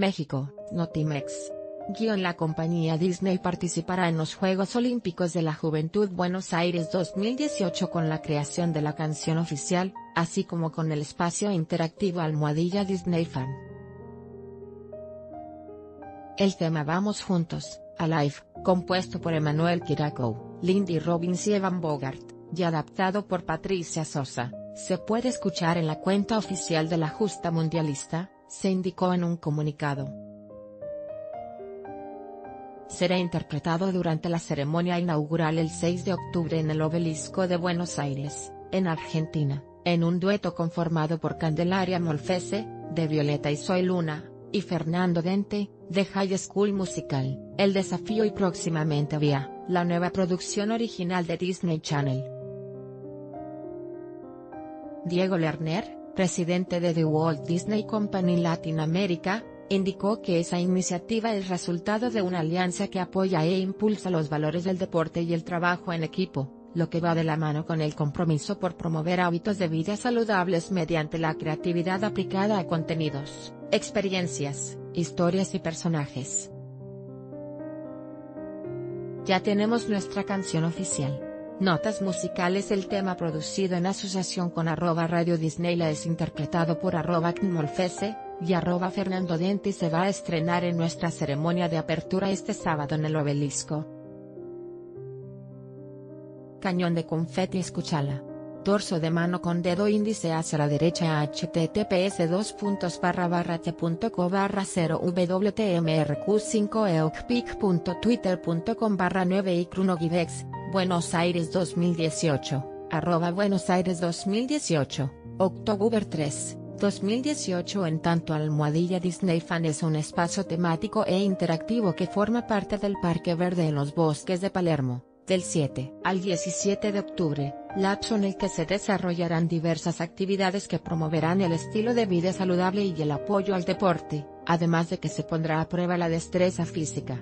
México, Notimex. Guión La compañía Disney participará en los Juegos Olímpicos de la Juventud Buenos Aires 2018 con la creación de la canción oficial, así como con el espacio interactivo Almohadilla Disney Fan. El tema Vamos Juntos, Alive, compuesto por Emanuel Kirakou, Lindy Robbins y Evan Bogart, y adaptado por Patricia Sosa, se puede escuchar en la cuenta oficial de la Justa Mundialista, se indicó en un comunicado. Será interpretado durante la ceremonia inaugural el 6 de octubre en el Obelisco de Buenos Aires, en Argentina, en un dueto conformado por Candelaria Molfese, de Violeta y Soy Luna, y Fernando Dente, de High School Musical, El Desafío y próximamente Vía, la nueva producción original de Disney Channel. Diego Lerner, presidente de The Walt Disney Company Latinoamérica, indicó que esa iniciativa es resultado de una alianza que apoya e impulsa los valores del deporte y el trabajo en equipo, lo que va de la mano con el compromiso por promover hábitos de vida saludables mediante la creatividad aplicada a contenidos, experiencias, historias y personajes. Ya tenemos nuestra canción oficial. Notas musicales El tema producido en asociación con arroba Radio Disney la es interpretado por arroba Knolfese, y arroba Fernando Diente se va a estrenar en nuestra ceremonia de apertura este sábado en el obelisco. Cañón de confeti escúchala. Torso de mano con dedo índice hacia la derecha https 2 barra barra t.co barra 0 wtmrq5 eocpic.twitter.com barra 9 y Givex, Buenos Aires 2018, arroba Buenos Aires 2018, October 3. 2018 En tanto Almohadilla Disney Fan es un espacio temático e interactivo que forma parte del Parque Verde en los Bosques de Palermo, del 7 al 17 de octubre, lapso en el que se desarrollarán diversas actividades que promoverán el estilo de vida saludable y el apoyo al deporte, además de que se pondrá a prueba la destreza física.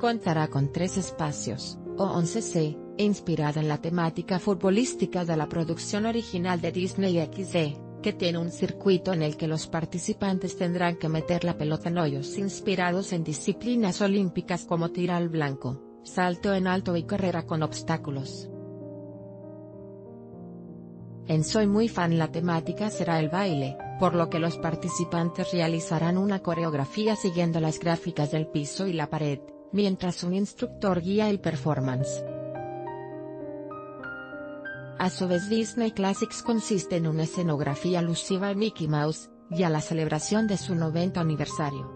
Contará con tres espacios, o 11C, inspirada en la temática futbolística de la producción original de Disney XD, que tiene un circuito en el que los participantes tendrán que meter la pelota en hoyos inspirados en disciplinas olímpicas como tira al blanco, salto en alto y carrera con obstáculos. En Soy muy fan la temática será el baile, por lo que los participantes realizarán una coreografía siguiendo las gráficas del piso y la pared, mientras un instructor guía el performance. A su vez Disney Classics consiste en una escenografía alusiva a Mickey Mouse, y a la celebración de su 90 aniversario.